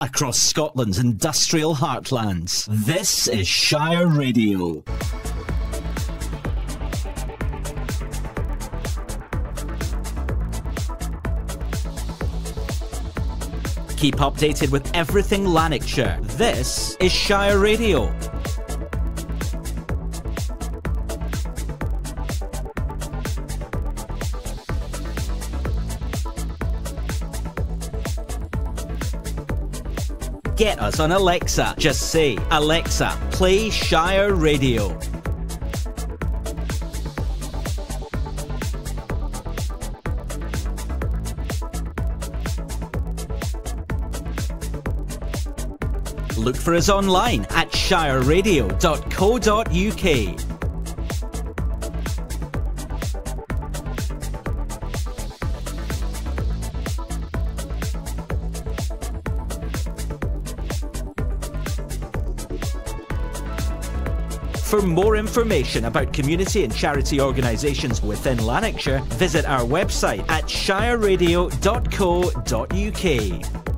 Across Scotland's industrial heartlands, this is Shire Radio. Keep updated with everything Lanarkshire. This is Shire Radio. Get us on Alexa. Just say, Alexa, play Shire Radio. Look for us online at shireradio.co.uk. For more information about community and charity organisations within Lanarkshire, visit our website at shireradio.co.uk.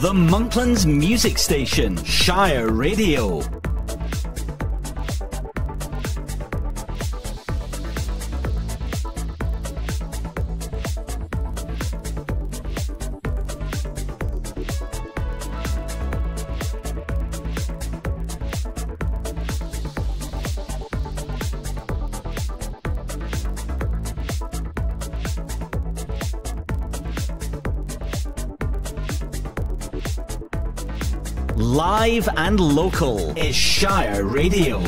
The Monklands Music Station, Shire Radio. Live and local is Shire Radio.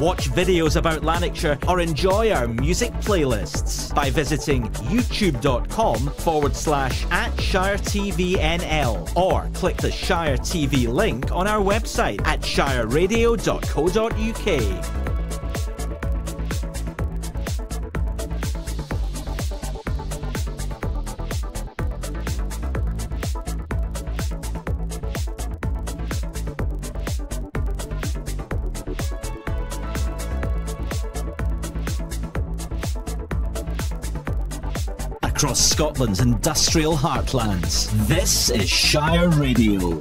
Watch videos about Lanarkshire or enjoy our music playlists by visiting youtube.com forward slash at Shire TV NL or click the Shire TV link on our website at shireradio.co.uk. Across Scotland's industrial heartlands, this is Shire Radio.